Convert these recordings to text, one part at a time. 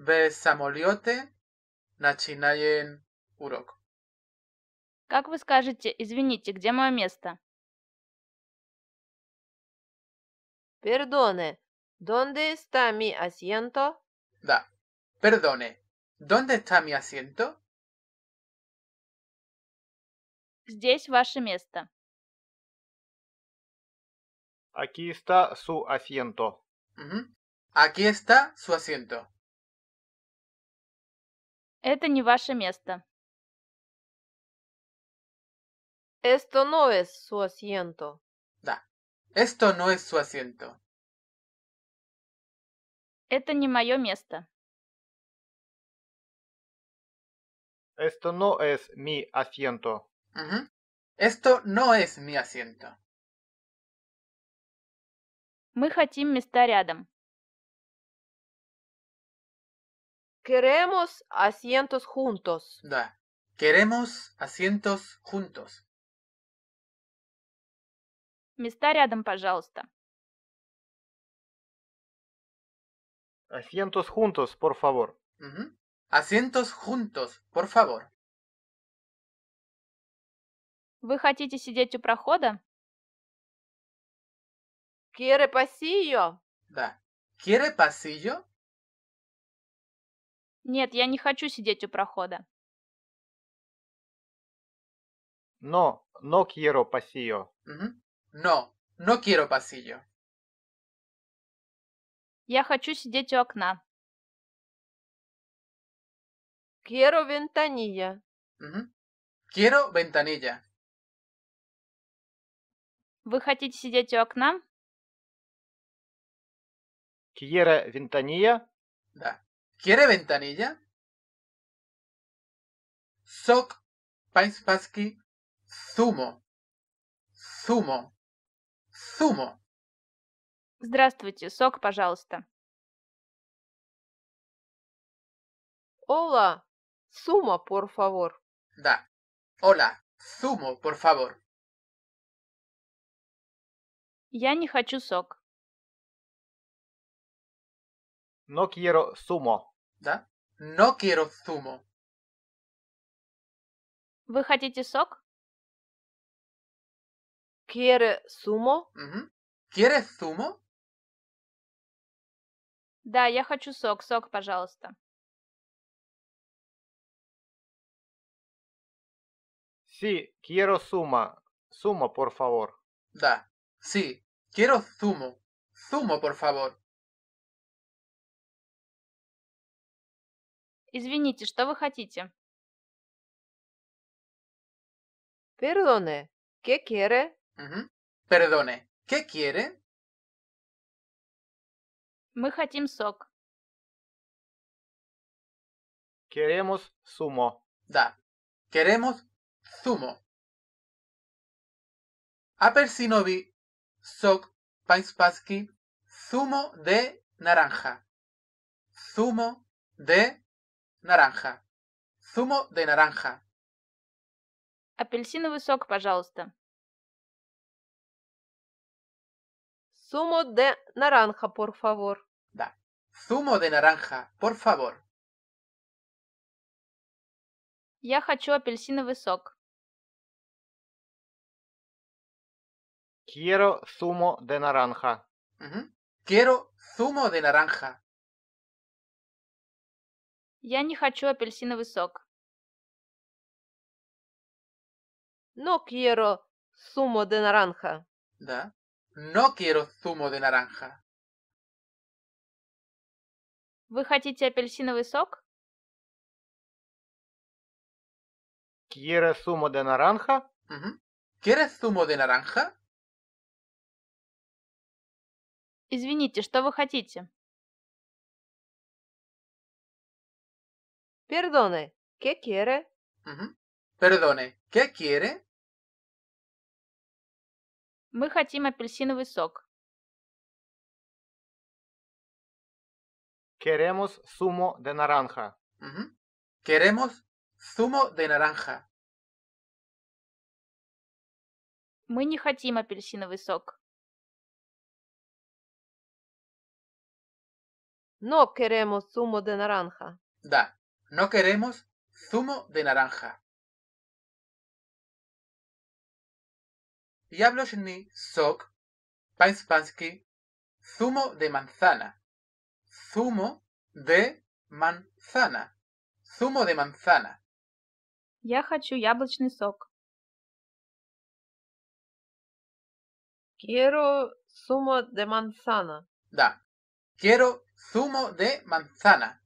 в самолете начинаем урок. Как вы скажете, извините, где мое место? Perdone, ¿dónde está mi asiento? Да. Perdone. ¿Dónde está mi asiento? Здесь ваше место. Aquí está su asiento. Ujú. Aquí está su asiento. Это не ваше место. Esto no es su asiento. Да. Esto no es su asiento. Это не мое место. Esto no es mi asiento. Ujú. Esto no es mi asiento. Мы хотим места рядом. Queremos asientos juntos. Да. Queremos asientos juntos. Места рядом, пожалуйста. Asientos juntos, por favor. Ujú. Asientos juntos, por favor. Вы хотите сидеть у прохода? ¿Quiere pasillo? Да. ¿Quiere pasillo? Нет, я не хочу сидеть у прохода. No, no quiero pasillo. Ujú. No, no quiero pasillo. Я хочу сидеть у окна. Quiero ventanilla. Ujú. Quiero ventanilla. Вы хотите сидеть у окна? Quiere ventanilla? Да. ¿Quiere ventanilla? Sok pański zumo. Zumo. Zumo. Здравствуйте, сок, пожалуйста. Hola. Suma, por favor. Да. Hola. Zumo, por favor. Я не хочу сок. No quiero zumo. Да. No quiero zumo. Вы хотите сок? ¿Quiere zumo? Ujú. ¿Quieres zumo? Да, я хочу сок. Сок, пожалуйста. Sí, quiero zumo. Zumo, por favor. Да. Sí. Quiero zumo. Zumo, por favor. Извините, что вы хотите? Perdone. ¿Qué quiere? Ujú. Perdone. ¿Qué quiere? Мы хотим сок. Queremos zumo. Да. Queremos zumo. Apelsinovi sok pański zumo de naranja. Zumo de naranja. Zumo de naranja. Апельсиновый сок, пожалуйста. Zumo de naranja, por favor. Да. Zumo de naranja, por favor. Я хочу апельсиновый сок. Quiero zumo de naranja. Ujú. Quiero zumo de naranja. Я не хочу апельсиновый сок. No quiero zumo de naranja. Да. No quiero zumo de naranja. Вы хотите апельсиновый сок? ¿Quiere zumo de naranja? Ujú. ¿Quieres zumo de naranja? Извините, что вы хотите? Perdone. ¿Qué quiere? Ujú. Perdone, ¿qué quiere? Мы хотим апельсиновый сок. Queremos zumo de naranja. Ujú. Queremos zumo de naranja. Мы не хотим апельсиновый сок. No queremos zumo de naranja. Да, no queremos zumo de naranja. Яблочный сок, по-испански, zumo de manzana. Zumo de manzana. Zumo de manzana. Я хочу яблочный сок. Quiero zumo de manzana. Да. Quiero zumo de manzana.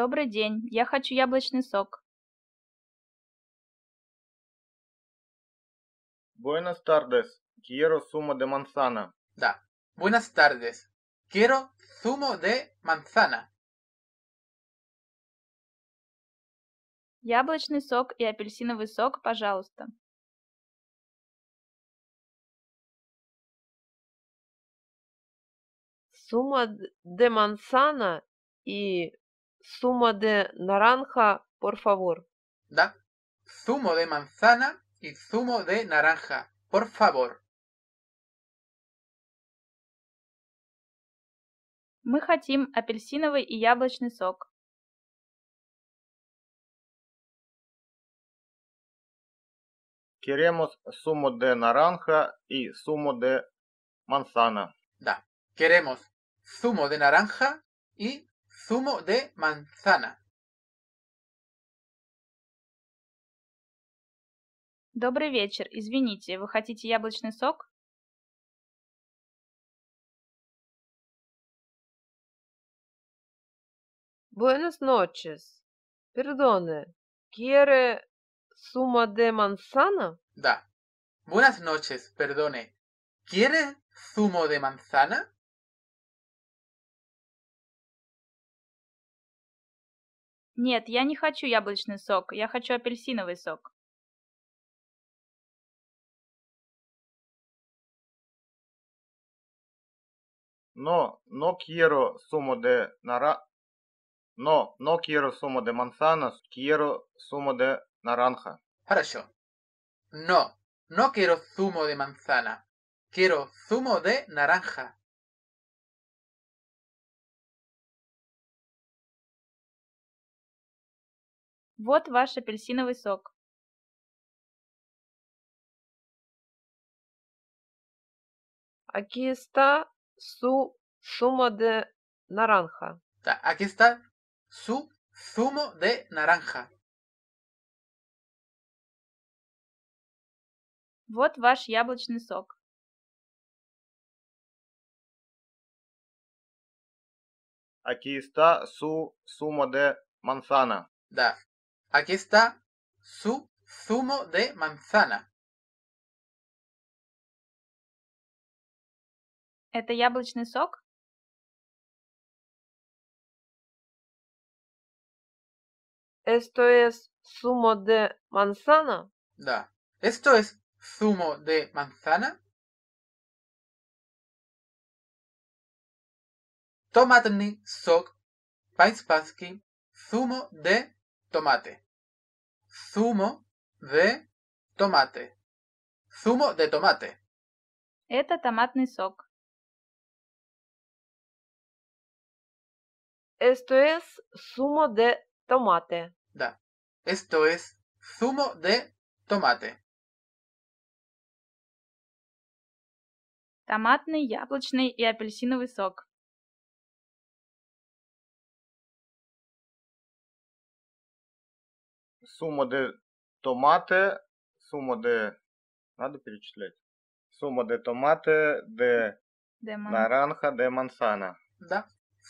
Добрый день, я хочу яблочный сок. Buenas tardes. Quiero zumo de manzana. Да. Buenas tardes. Quiero zumo de manzana. Яблочный сок и апельсиновый сок, пожалуйста. Zumo d- de manzana y zumo de naranja, por favor. Да. Zumo de manzana y zumo de naranja. Por favor. Мы хотим апельсиновый и яблочный сок. Queremos zumo de naranja y zumo de manzana. Да. Queremos zumo de naranja y zumo de manzana. Добрый вечер. Извините, вы хотите яблочный сок? Buenas noches. Perdone. ¿Quiere zumo de manzana? Да. Buenas noches, perdone. ¿Quiere zumo de manzana? Нет, я не хочу яблочный сок. Я хочу апельсиновый сок. No, no quiero zumo de nara... No, no quiero zumo de manzanas. Quiero zumo de naranja. Хорошо. No. No quiero zumo de manzana. Quiero zumo de naranja. Вот ваш апельсиновый сок. Aquí está su zumo de naranja. Aquí está su zumo de naranja. Вот ваш яблочный сок. Aquí está su zumo de manzana. Da. Aquí está su zumo de manzana. Это яблочный сок? Esto es zumo de manzana. Da. ¿Esto es zumo de manzana? Tomatny sok по-испански zumo de tomate. Zumo de tomate. Zumo de tomate. Это томатный сок. Esto es zumo de tomate. Da. Esto es zumo de tomate. Томатный, яблочный и апельсиновый сок. Сумо de tomate, сумо de... Надо перечислять. Сумо de tomate, de Демон. naranja, de manzana. Da.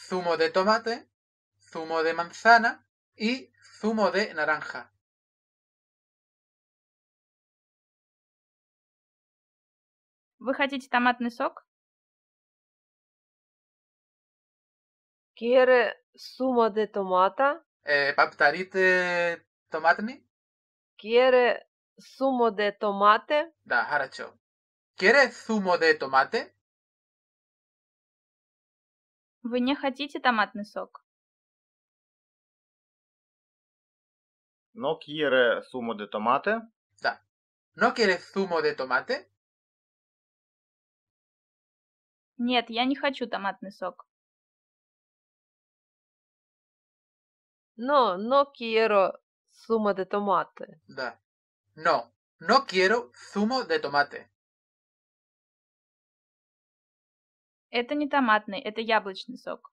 Zumo de tomate, zumo de manzana y zumo de naranja. Вы хотите томатный сок? ¿Quiere zumo de tomata? Eh, ¿Paptarite tomatni? ¿Quiere zumo de tomate? Da, haracho. ¿Quiere zumo de tomate? Вы не хотите томатный сок? No quiere zumo de tomate. Da. ¿No quiere zumo de tomate? Нет, я не хочу томатный сок. No, no quiero zumo de tomate. Да. No, no quiero zumo de tomate. Это не томатный, это яблочный сок.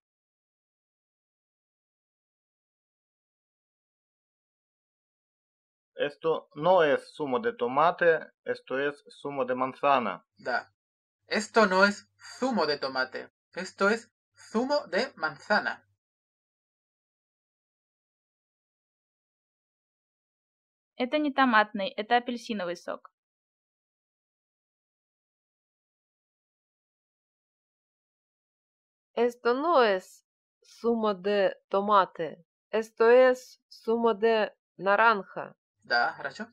Esto no es zumo de tomate, esto es zumo de manzana. Да. Esto no es zumo de tomate. Esto es zumo de manzana. Это не томатный, это апельсиновый сок. Esto no es zumo de tomate. Esto es zumo de naranja. Да, хорошо.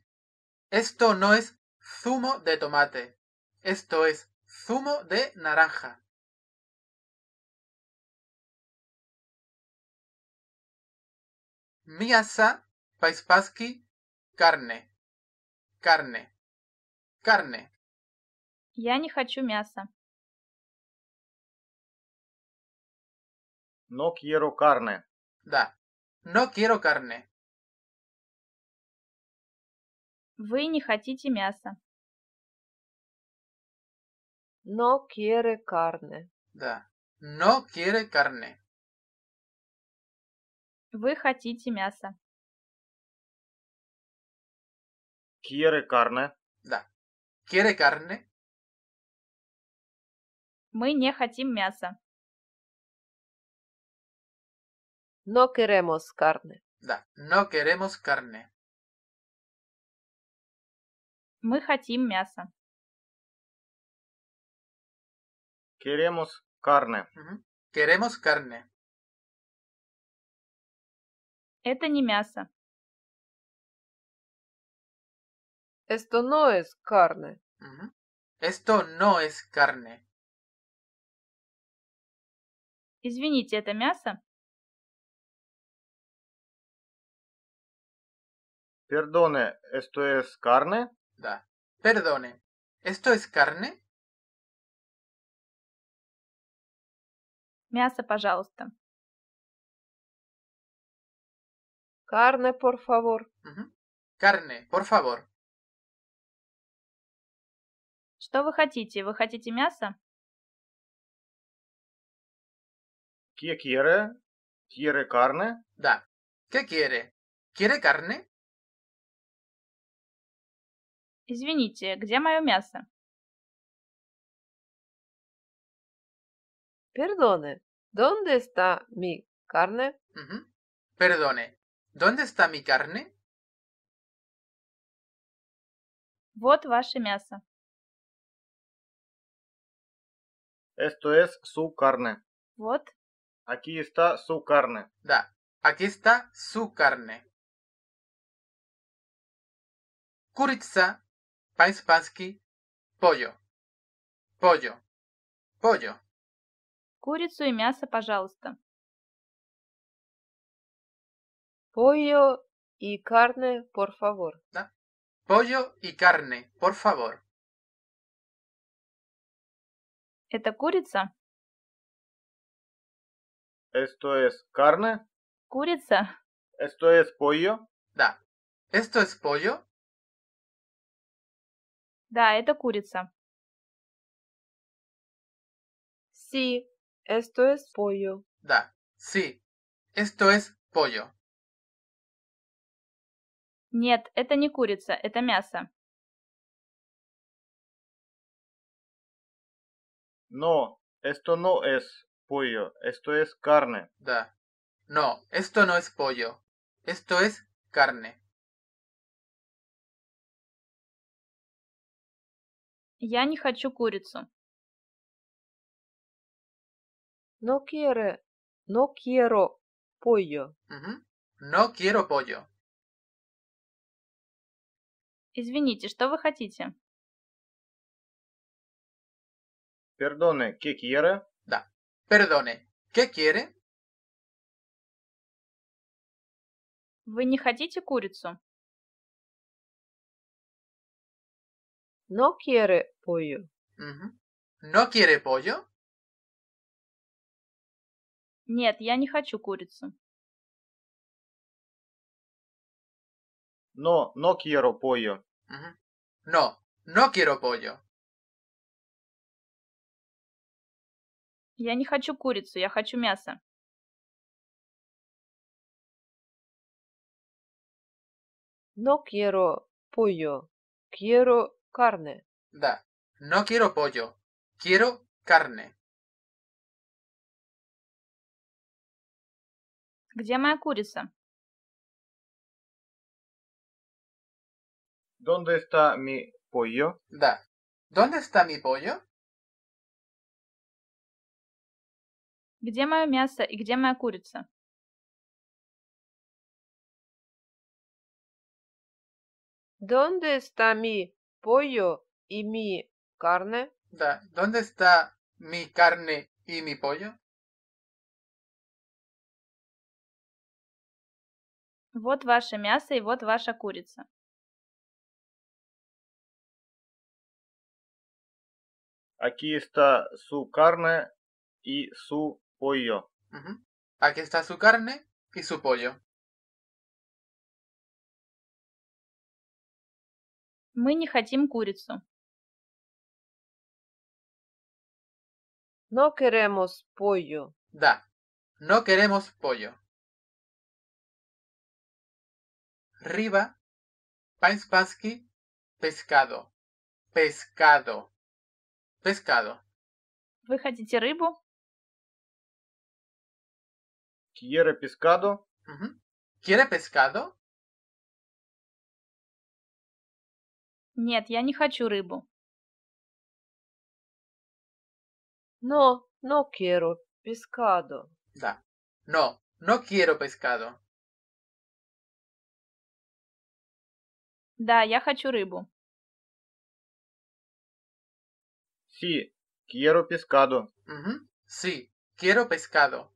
Esto no es zumo de tomate. Esto es zumo de naranja. Miasa paispaski carne. Carne. Carne. Я не хочу мяса. No quiero carne. Да. No quiero carne. Вы не хотите мяса. No quiere carne. Да. No quiere carne. Вы хотите мяса. Quiere carne. Да. Quiere carne. Мы не хотим мяса. No queremos carne. Да. No queremos carne. Мы хотим мяса. Queremos carne. Ujú. Queremos carne. Это не мясо. Esto no es carne. Ujú. Esto no es carne. Извините, это мясо? Perdone, ¿esto es carne? Da. Perdone. ¿Esto es carne? Мясо, пожалуйста. Carne, por favor. Ujú. Carne, por favor. Что вы хотите? Вы хотите мясо? ¿Qué quiere? ¿Quiere carne? Da. ¿Qué quiere? ¿Quiere carne? Извините, где мое мясо? Perdone, ¿dónde está mi carne? Ujú. Perdone. ¿Dónde está mi carne? Вот ваше мясо. Esto es su carne. Вот. Aquí está su carne. Da. Aquí está su carne. Kuritsa, по-испански, pollo. Pollo. Pollo. Курицу и мясо, пожалуйста. Pollo y carne, por favor. Pollo y carne, por favor. Это курица? Esto es carne. Курица? Esto es pollo. Da. ¿Esto es pollo? Да, это курица. Sí, esto es pollo. Da. Sí. Esto es pollo. Нет, это не курица, это мясо. No, esto no es pollo. Esto es carne. Da. No, esto no es pollo. Esto es carne. Я не хочу курицу. No quiere, no quiero pollo. Ujú. No quiero pollo. Извините, что вы хотите? Perdone, ¿qué quiere? Da. Perdone. ¿Qué quiere? Вы не хотите курицу? No quiere pollo. Ujú. ¿No quiere pollo? Нет, я не хочу курицу. No, no quiero pollo. Ujú. No, no quiero pollo. Я не хочу курицу, я хочу мясо. No quiero pollo. Quiero carne. Da. No quiero pollo. Quiero carne. Где моя курица? ¿Dónde está mi pollo? Da. ¿Dónde está mi pollo? Где мое мясо и где моя курица? ¿Dónde está mi pollo y mi carne? Da. ¿Dónde está mi carne y mi pollo? Вот ваше мясо и вот ваша курица. Aquí está su carne y su pollo. Ujú. Aquí está su carne y su pollo. Мы не хотим курицу. No queremos pollo. Da. No queremos pollo. Riba. Pańspaski. Pescado. Pescado. Pescado. Вы хотите рыбу? ¿Quiere pescado? Ujú. ¿Quiere pescado? Нет, я не хочу рыбу. No, no quiero pescado. Da. No, no quiero pescado. Да, я хочу рыбу. Sí, quiero pescado. Ujú. Sí, quiero pescado.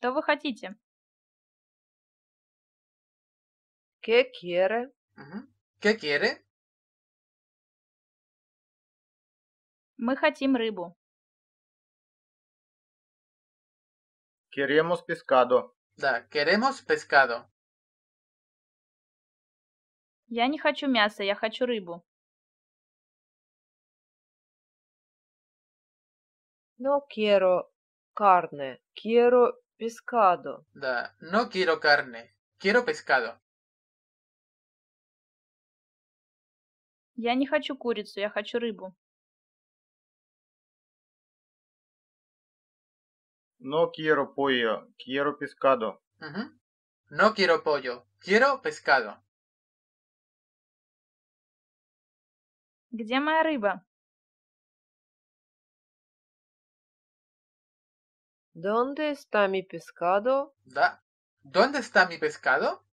Что вы хотите? ¿Qué quiere? ¿Qué quiere? Мы хотим рыбу. Queremos pescado. Da. Queremos pescado. Я не хочу мясо, я хочу рыбу. No quiero carne. Quiero pescado. Da. No quiero carne. Quiero pescado. Я не хочу курицу, я хочу рыбу. No quiero pollo. Quiero pescado. Ujú. No quiero pollo. Quiero pescado. Где моя рыба? ¿Dónde está mi pescado? Da. ¿Dónde está mi pescado?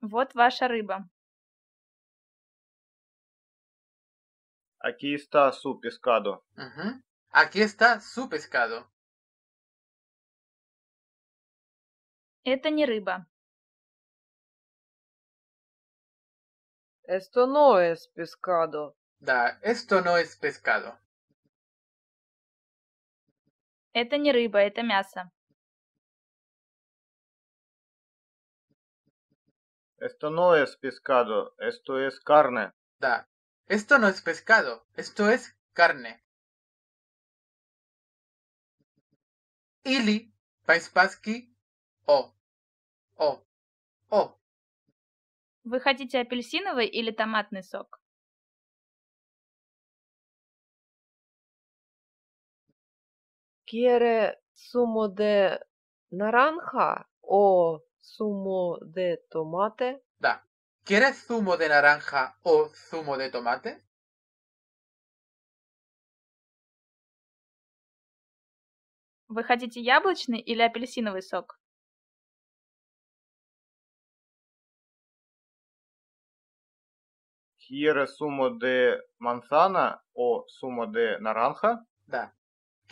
Вот ваша рыба. Aquí está su pescado. Ujú. Aquí está su pescado. Это не рыба. Esto no es pescado. Da. Esto no es pescado. Это не рыба, это мясо. Esto no es pescado. Esto es carne. Da. Esto no es pescado. Esto es carne. Ili. Paispaski. O. O. O. Вы хотите апельсиновый или томатный сок? ¿Quiere zumo de naranja o zumo de tomate? Da. ¿Quieres zumo de naranja o zumo de tomate? Вы хотите яблочный или апельсиновый сок? ¿Quiere zumo de manzana o zumo de naranja? Da.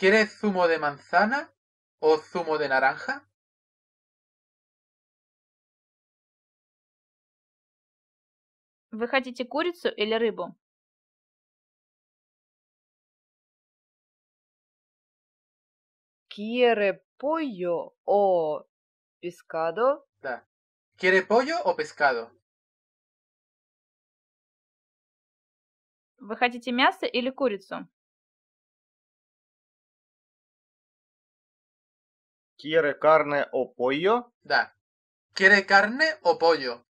¿Quieres zumo de manzana o zumo de naranja? Вы хотите курицу или рыбу? ¿Quiere pollo o pescado? Да. ¿Quiere pollo o pescado? Вы хотите мясо или курицу? Quiere carne o pollo? Да. ¿Quiere carne o pollo?